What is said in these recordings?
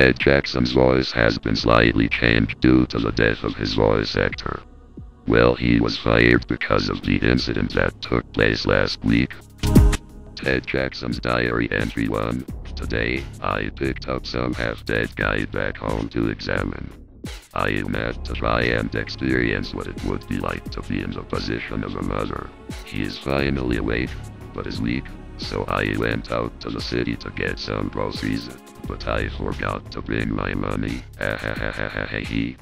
Ted Jackson's voice has been slightly changed due to the death of his voice actor. Well, he was fired because of the incident that took place last week. Ted Jackson's diary entry 1. Today, I picked up some half-dead guy back home to examine. I am at to try and experience what it would be like to be in the position of a mother. He is finally awake, but is weak, so I went out to the city to get some groceries, but I forgot to bring my money. Ah ha ha ha ha ha he.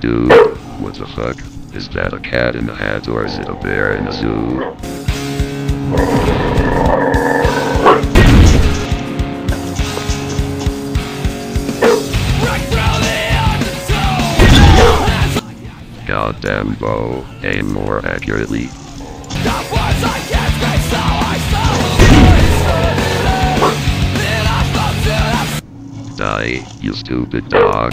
Dude, what the fuck? Is that a cat in a hat or is it a bear in a zoo? Goddamn bow, aim more accurately. Die, you stupid dog.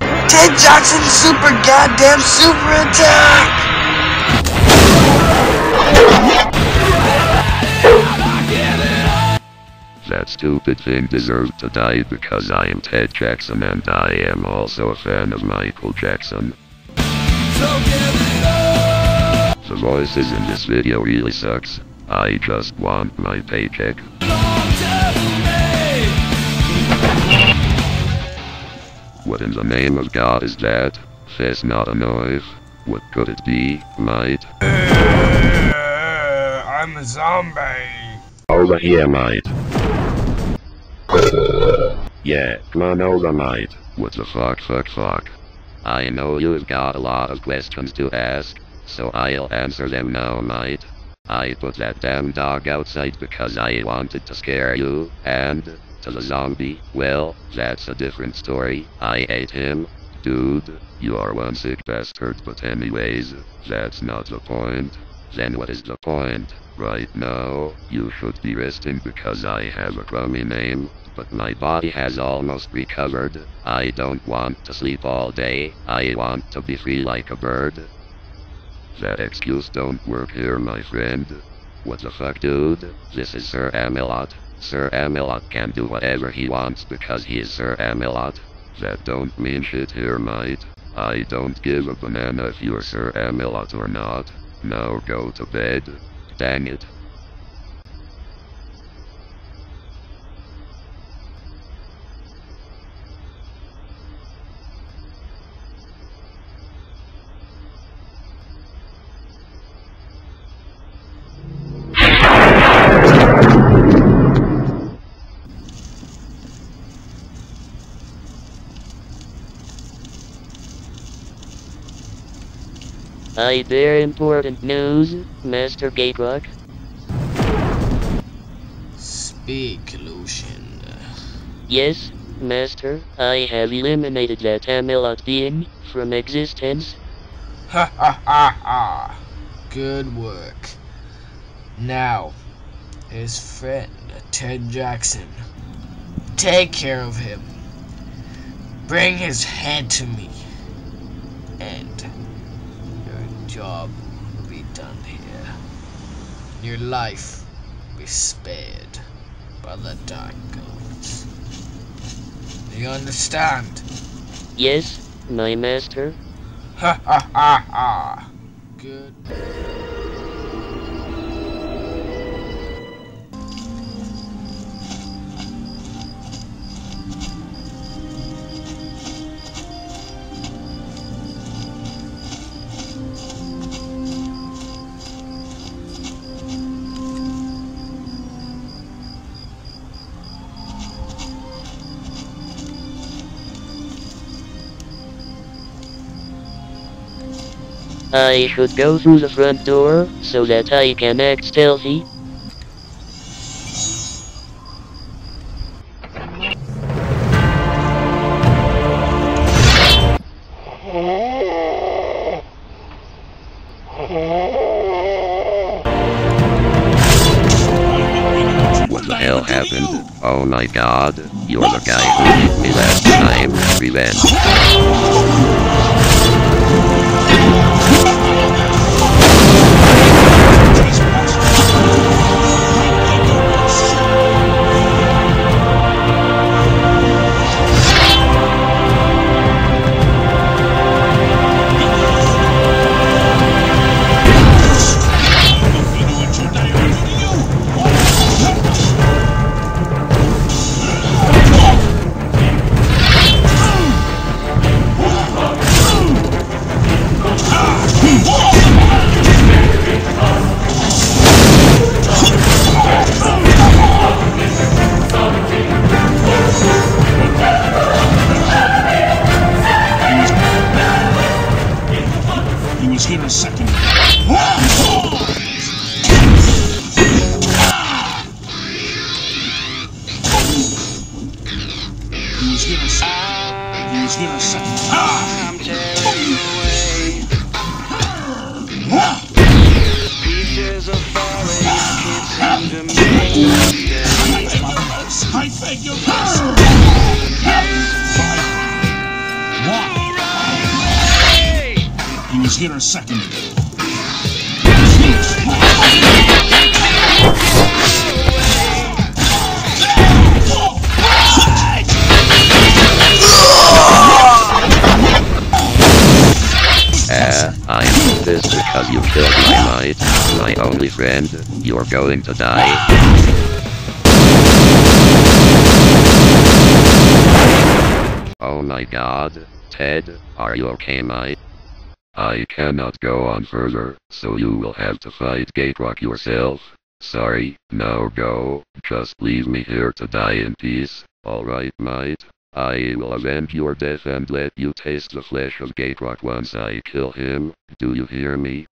Ted Jackson Super Goddamn Super Attack! That stupid thing deserved to die because I am Ted Jackson and I am also a fan of Michael Jackson. The voices in this video really sucks. I just want my paycheck. What in the name of God is that? That's not a noise. What could it be, mate? Uh, I'm a zombie. Over here, mate. yeah, come on over, mate. What the fuck, fuck, fuck? I know you've got a lot of questions to ask, so I'll answer them now, mate. I put that damn dog outside because I wanted to scare you, and, to the zombie, well, that's a different story. I ate him. Dude, you are one sick bastard, but anyways, that's not the point. Then what is the point? Right now, you should be resting because I have a crummy name, but my body has almost recovered. I don't want to sleep all day, I want to be free like a bird. That excuse don't work here, my friend. What the fuck, dude? This is Sir Amelot. Sir Amelot can do whatever he wants because he is Sir Amelot. That don't mean shit here, mate. I don't give a banana if you're Sir Amelot or not. Now go to bed. Dang it. I bear important news, Master Gaterock. Speak, Lucian. Yes, Master, I have eliminated that Amelot being from existence. Ha ha ha ha. Good work. Now, his friend, Ted Jackson. Take care of him. Bring his head to me. And job will be done here. Your life will be spared by the dark gods. Do you understand? Yes, my master. Ha ha ha ha. Good. I should go through the front door so that I can act stealthy. What the hell happened? Oh my god, you're the guy who hit me last time. Revenge. 一定是。Because you killed my mate, my only friend. You're going to die. Oh my god, Ted, are you okay mate? I cannot go on further, so you will have to fight Gaterock yourself. Sorry, now go, just leave me here to die in peace, alright mate? I will avenge your death and let you taste the flesh of Gaterock once I kill him, do you hear me?